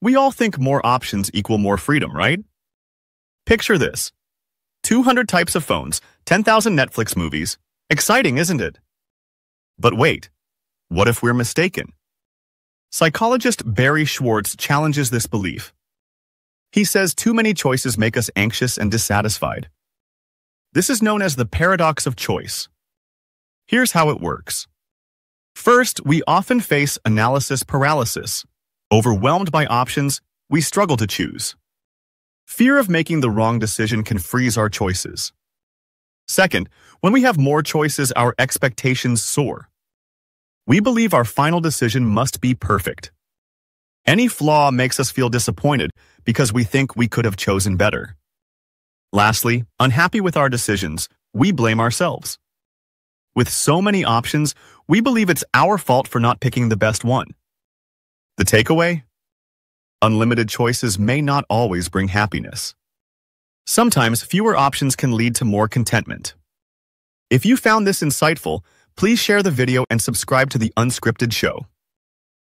We all think more options equal more freedom, right? Picture this. 200 types of phones, 10,000 Netflix movies. Exciting, isn't it? But wait, what if we're mistaken? Psychologist Barry Schwartz challenges this belief. He says too many choices make us anxious and dissatisfied. This is known as the paradox of choice. Here's how it works. First, we often face analysis paralysis. Overwhelmed by options, we struggle to choose. Fear of making the wrong decision can freeze our choices. Second, when we have more choices, our expectations soar. We believe our final decision must be perfect. Any flaw makes us feel disappointed because we think we could have chosen better. Lastly, unhappy with our decisions, we blame ourselves. With so many options, we believe it's our fault for not picking the best one. The takeaway? Unlimited choices may not always bring happiness. Sometimes fewer options can lead to more contentment. If you found this insightful, please share the video and subscribe to the Unscripted Show.